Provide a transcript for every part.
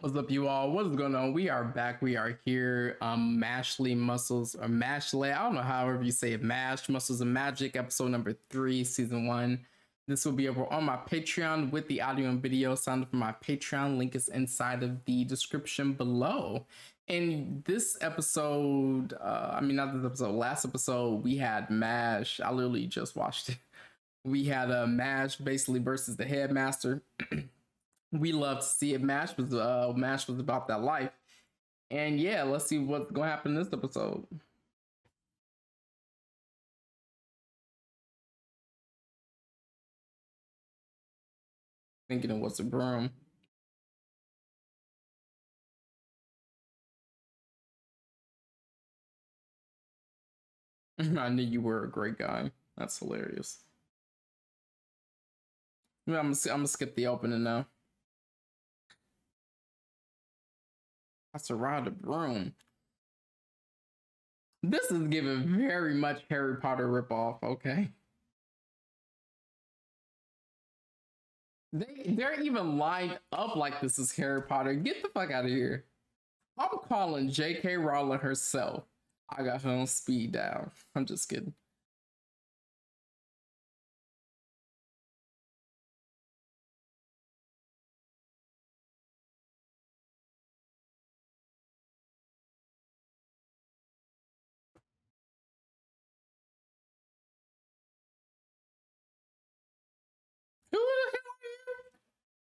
What's up, you all? What is going on? We are back. We are here. Um, Mashley Muscles or Mashley. I don't know however you say it. Mash Muscles of Magic, episode number three, season one. This will be over on my Patreon with the audio and video. Sign up for my Patreon. Link is inside of the description below. In this episode, uh, I mean not this episode, last episode, we had Mash. I literally just watched it. We had a uh, Mash basically versus the Headmaster. we love to see it. Mash was uh Mash was about that life. And yeah, let's see what's gonna happen in this episode. Thinking it was a broom. I knew you were a great guy. That's hilarious. I'm gonna, I'm gonna skip the opening now. That's around the broom. This is giving very much Harry Potter ripoff, okay? They they're even lined up like this is Harry Potter. Get the fuck out of here. I'm calling J.K. Rowling herself. I got her on speed down. I'm just kidding.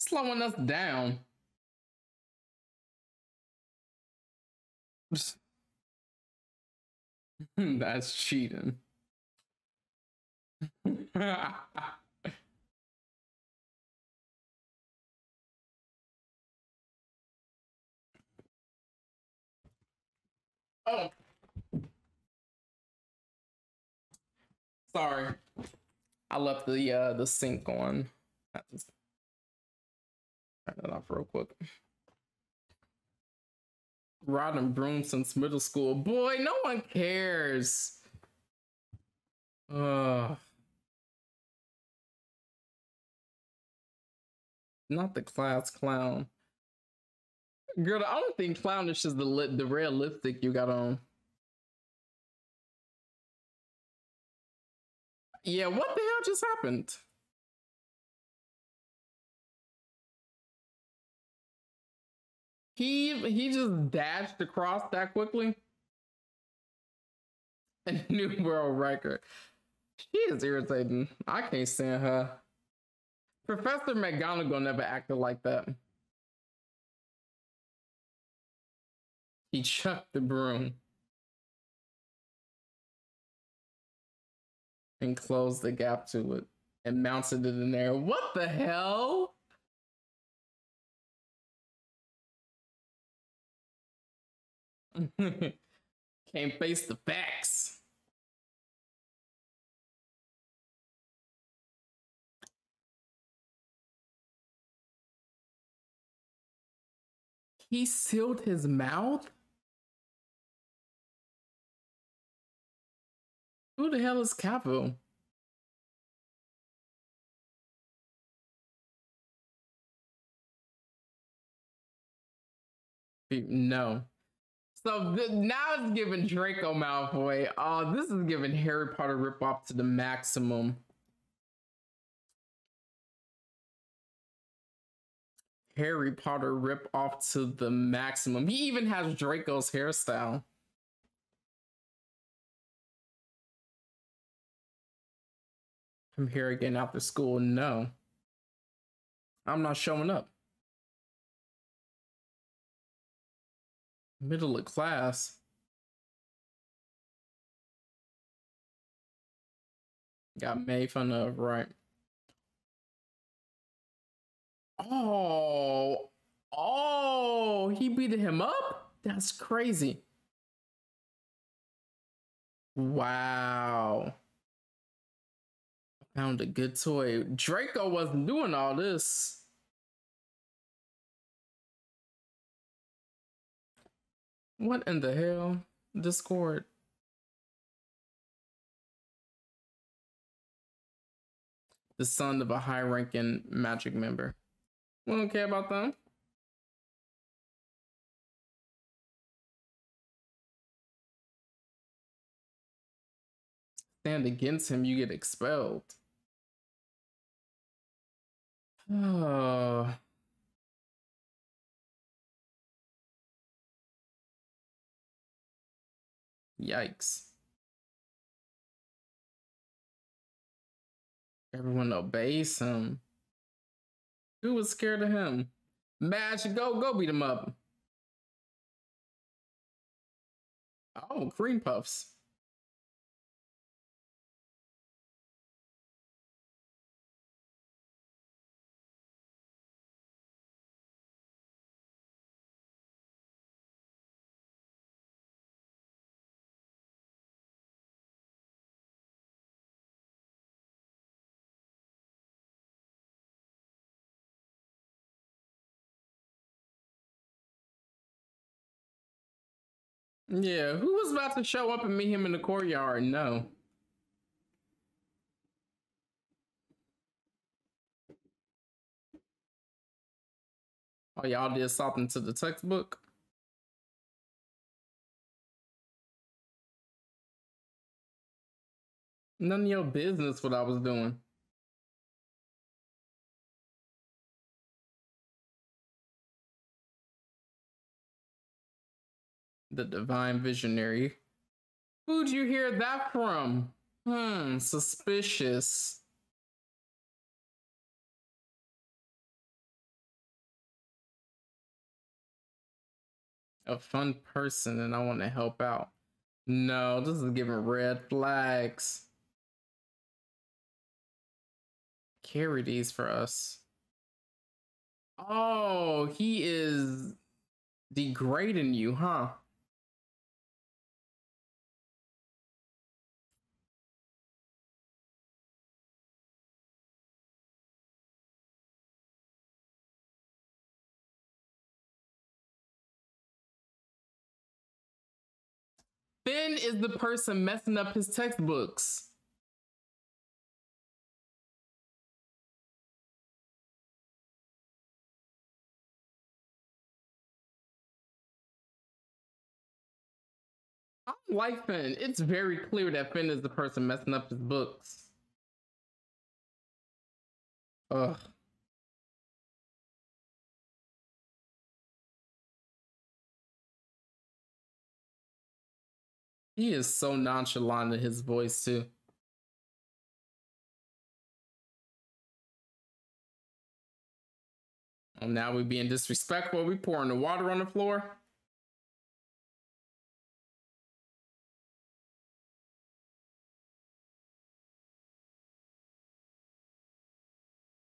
Slowing us down. That's cheating. oh. Sorry. I left the uh the sink on. Turn that off real quick. Riding broom since middle school. Boy, no one cares. Ugh. Not the class clown. Girl, I don't think clownish is the lip, the red lipstick you got on. Yeah, what the hell just happened? He he just dashed across that quickly. A new world record. She is irritating. I can't stand her. Professor McGonagall never acted like that. He chucked the broom. And closed the gap to it and mounted it in there. What the hell? Can't face the facts. He sealed his mouth? Who the hell is Capo? No. So th- now it's giving Draco Malfoy. Oh, this is giving Harry Potter ripoff to the maximum. Harry Potter rip off to the maximum. He even has Draco's hairstyle. I'm here again after school. No. I'm not showing up. Middle of class. Got made fun of, right? Oh, oh, he beat him up? That's crazy. Wow. Found a good toy. Draco wasn't doing all this. What in the hell? Discord. The son of a high ranking magic member. We don't care about them. Stand against him, you get expelled. Oh. Yikes. Everyone obeys him. Who was scared of him? Mash, go, go beat him up. Oh, cream puffs. Yeah, who was about to show up and meet him in the courtyard? No. Oh, y'all did something to the textbook? None of your business what I was doing. The divine visionary. Who'd you hear that from? Hmm, suspicious. A fun person and I want to help out. No, this is giving red flags. Carry these for us. Oh, he is degrading you, huh? Finn is the person messing up his textbooks. I like Finn. It's very clear that Finn is the person messing up his books. Ugh. He is so nonchalant in his voice too. Oh, now we being disrespectful. We pouring the water on the floor.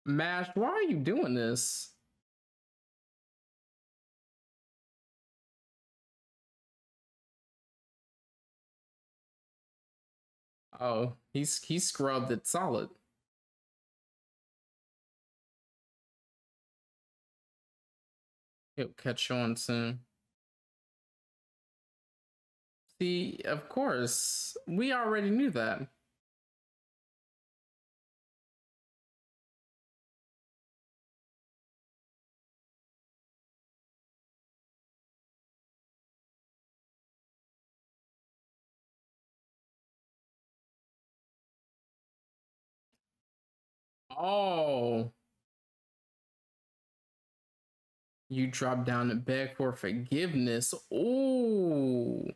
Mash, why are you doing this? Oh, he's he scrubbed it solid. He'll catch on soon. See, of course, we already knew that. Oh. You drop down to beg for forgiveness. Ooh.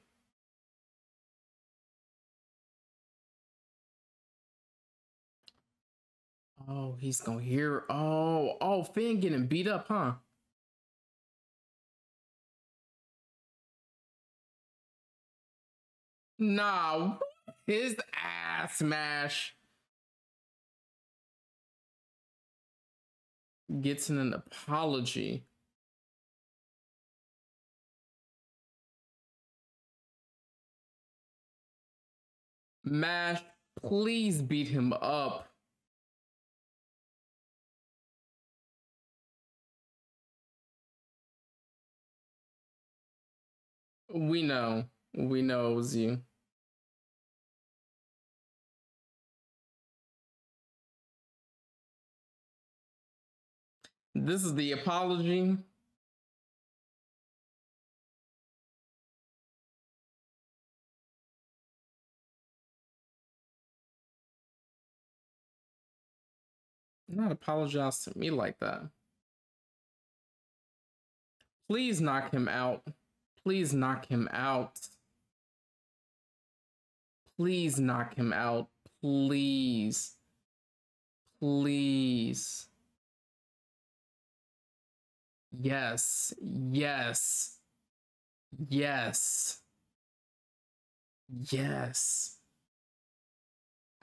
Oh, he's gonna hear. Oh, oh, Finn getting beat up, huh? Nah, his ass smash. Gets an apology. Mash, please beat him up. We know. We know it was you. This is the apology. Not apologize to me like that. Please knock him out. Please knock him out. Please knock him out. Please. Please. Yes. Yes. Yes. Yes.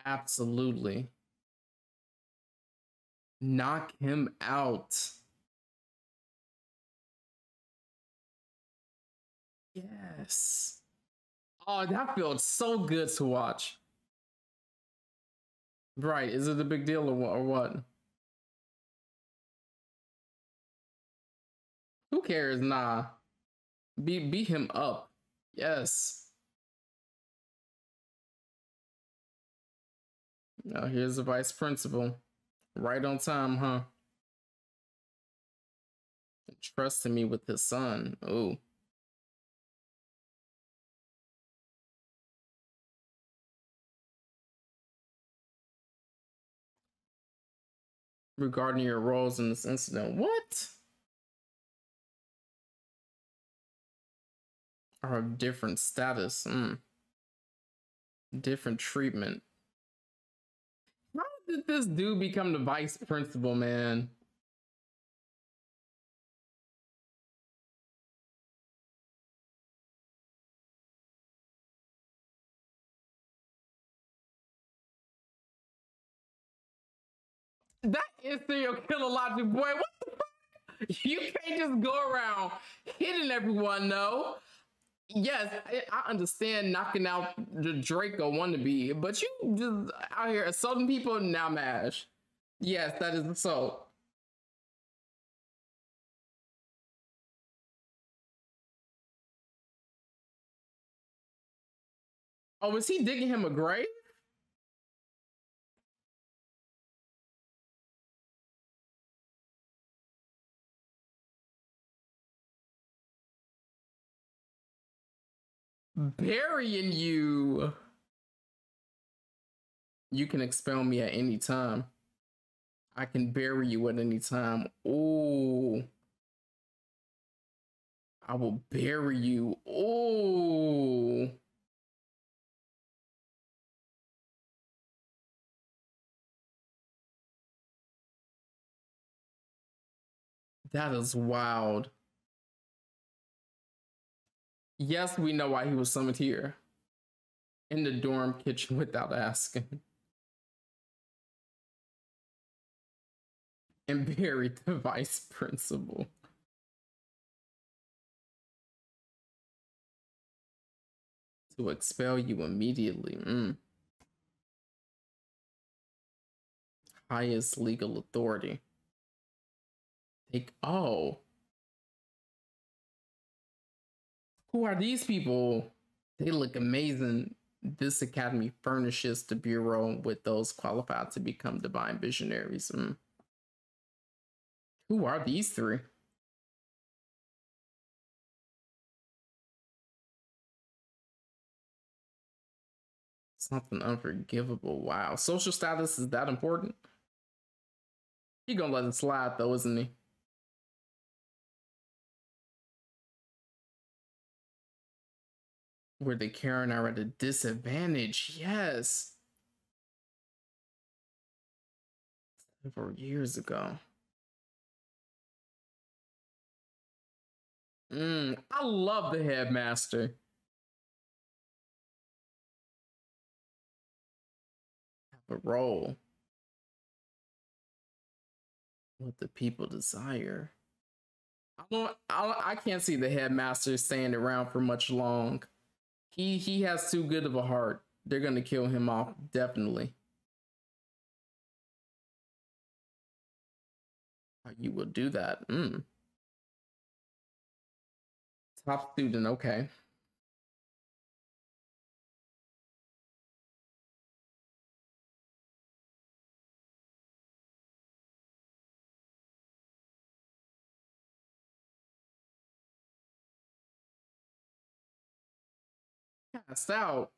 Absolutely. Knock him out. Yes. Oh, that felt so good to watch. Right. Is it a big deal or what? Who cares? Nah. Beat beat him up. Yes. Now here's the vice principal. Right on time, huh? Trusting me with his son. Oh. Regarding your roles in this incident. What? Are of different status. Mm. Different treatment. How did this dude become the vice principal, man? That is serial killer logic, boy. What the fuck? You can't just go around hitting everyone, though. Yes, I understand knocking out the Drake Draco wannabe, but you just out here assaulting people now, Mash. Yes, that is assault. Oh, was he digging him a grave? Burying you. You can expel me at any time. I can bury you at any time. Oh. I will bury you. Oh. That is wild. Yes, we know why he was summoned here. In the dorm kitchen without asking. And buried the vice principal. To expel you immediately. Mm. Highest legal authority. Take oh. Who are these people? They look amazing. This academy furnishes the bureau with those qualified to become divine visionaries. Mm. Who are these three? Something unforgivable. Wow. Social status is that important? He gonna let it slide though, isn't he? Where the Karen are at a disadvantage. Yes. Several years ago. Mm, I love the headmaster. Have a role. What the people desire. I don't. I, I can't see the headmaster staying around for much long. He he has too good of a heart. They're gonna kill him off definitely. You will do that. Mm. Top student, okay. Cast out.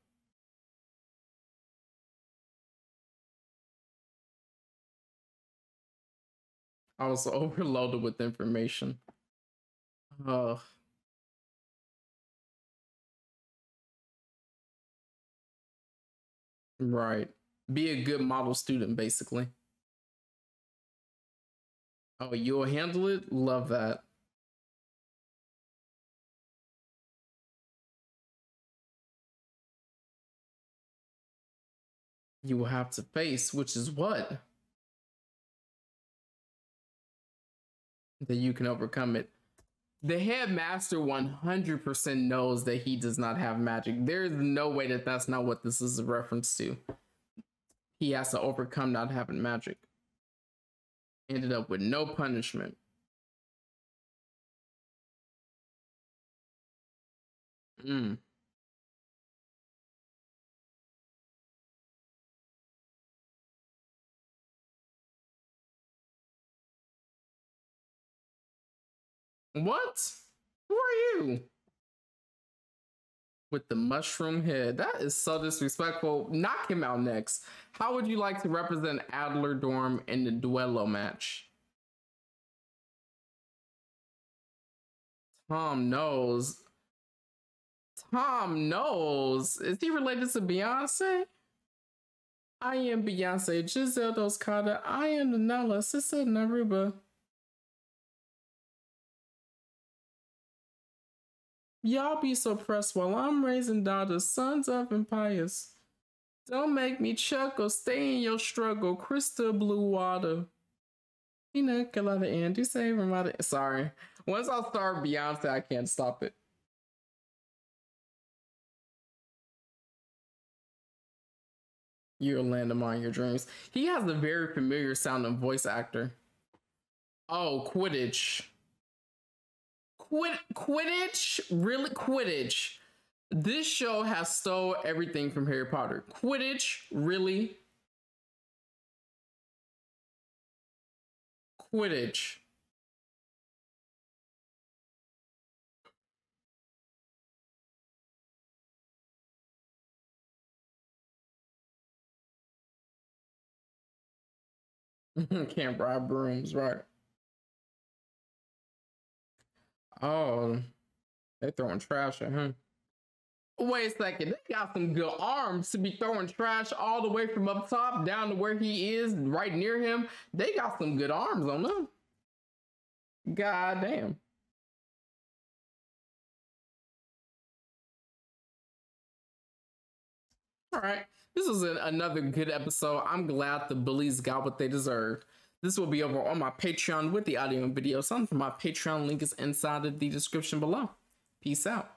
I was overloaded with information. Oh. Right. Be a good model student, basically. Oh, you'll handle it? Love that. You will have to face, which is what? That you can overcome it. The headmaster 100% knows that he does not have magic. There's no way that that's not what this is a reference to. He has to overcome not having magic ended up with no punishment. Mm. What? Who are you? With the mushroom head. That is so disrespectful. Knock him out next. How would you like to represent Adler Dorm in the duello match? Tom knows. Tom knows. Is he related to Beyonce? I am Beyonce, Giselle Dos Carter. I am the Nella, sister Naruba. Y'all be so pressed while I'm raising daughters, sons of empires. Don't make me chuckle. Stay in your struggle. Crystal blue water. You know, Colada Andy say Ramada. Sorry. Once I start Beyonce, I can't stop it. You'll land on your dreams. He has a very familiar sounding voice actor. Oh, Quidditch. Quid Quidditch? Really? Quidditch. This show has stole everything from Harry Potter. Quidditch, really? Quidditch. Can't bribe brooms, right? Oh, they throwing trash at him. Wait a second. They got some good arms to be throwing trash all the way from up top down to where he is, right near him. They got some good arms on them. God damn. All right. This was an, another good episode. I'm glad the bullies got what they deserved. This will be over on my Patreon with the audio and video. Something for my Patreon link is inside of the description below. Peace out.